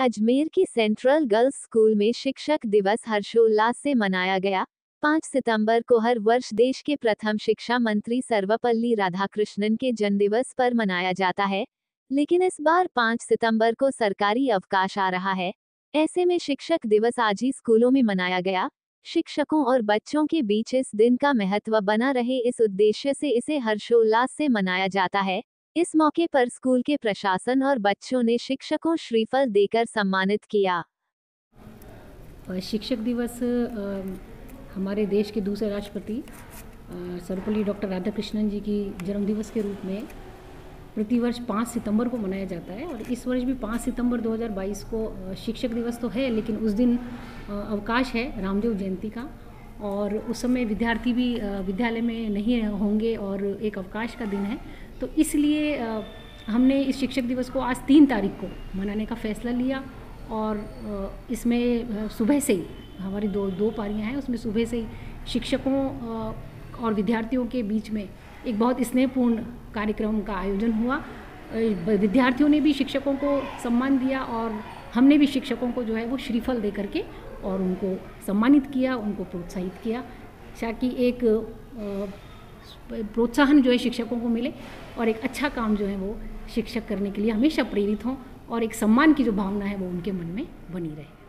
अजमेर की central girls school में शिक्षक दिवस हर्षोल्लास से मनाया गया। 5 सितंबर को हर वर्ष देश के प्रथम शिक्षा मंत्री सर्वपल्ली राधाकृष्णन के जन्मदिवस पर मनाया जाता है, लेकिन इस बार 5 सितंबर को सरकारी अवकाश आ रहा है। ऐसे में शिक्षक दिवस आज ही स्कूलों में मनाया गया। शिक्षकों और बच्चों के बीच इस दिन का महत्व बना रहे इस उद्देश्य से इसे हर्षोल्लास से मनाया जाता है। इस मौके पर स्कूल के प्रशासन और बच्चों ने शिक्षकों श्रीफल देकर सम्मानित किया। शिक्षक दिवस हमारे देश के दूसरे राष्ट्रपति सर्वपल्ली डॉक्टर राधाकृष्णन जी की जन्मदिवस के रूप में प्रतिवर्ष 5 सितंबर को मनाया जाता है और इस वर्ष भी 5 सितंबर 2022 को शिक्षक दिवस तो है, लेकिन उस दिन अवकाश है रामदेव जयंती का। और उस समय विद्यार्थी भी विद्यालय में नहीं होंगे और एक अवकाश का दिन है। तो इसलिए हमने इस शिक्षक दिवस को आज तीन तारीख को मनाने का फैसला लिया और इसमें सुबह से ही हमारी दो दो पारियाँ हैं। उसमें सुबह से ही शिक्षकों और विद्यार्थियों के बीच में एक बहुत स्नेहपूर्ण कार्यक्रम का आयोजन हुआ। विद्यार्थियों ने भी शिक्षकों को सम्मान दिया और हमने भी शिक्षकों को जो है वो श्रीफल दे करके और उनको सम्मानित किया, उनको प्रोत्साहित किया, ताकि एक प्रोत्साहन जो है शिक्षकों को मिले और एक अच्छा काम जो है वो शिक्षक करने के लिए हमेशा प्रेरित हों और एक सम्मान की जो भावना है वो उनके मन में बनी रहे।